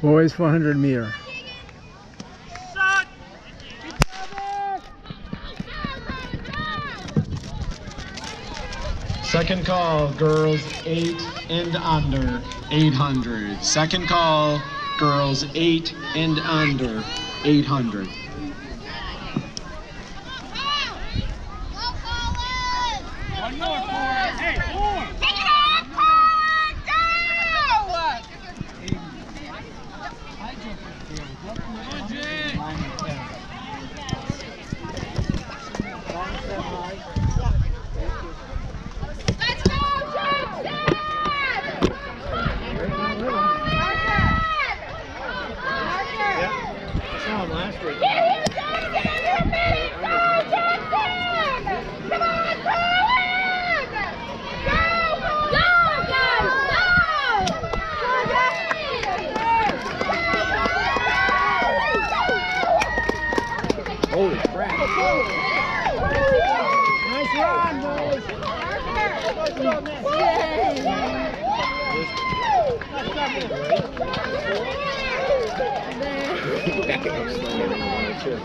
Boys 400 meter. Second call, girls 8 and under 800. Second call, girls 8 and under 800. One more, four. Hey, four. Come on, Jay. Let's go, Jackson! Saw him last week. Get him, Jackson, under a minute! Go, Jackson! Come on, him! Go, go, guys, go! Go, Holy crap. Nice run, boys. Jackson!